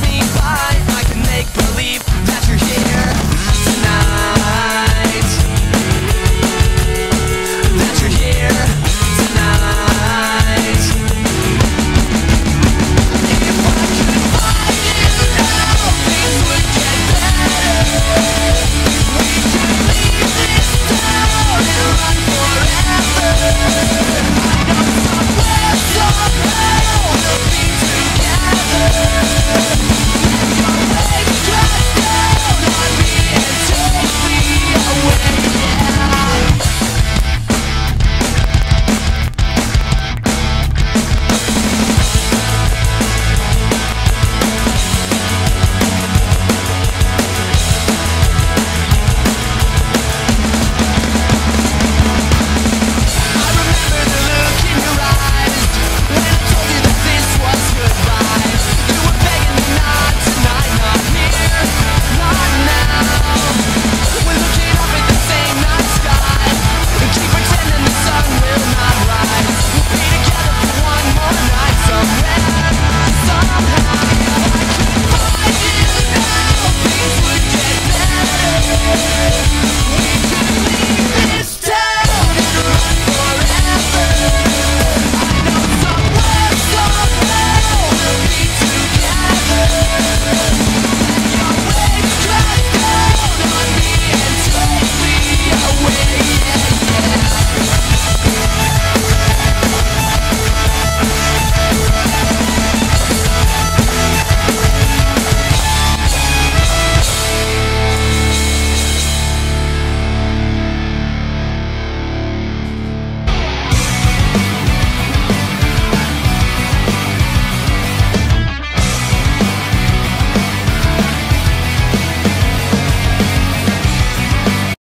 me by.